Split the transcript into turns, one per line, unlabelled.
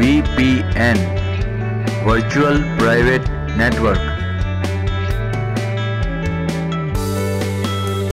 VPN Virtual Private Network.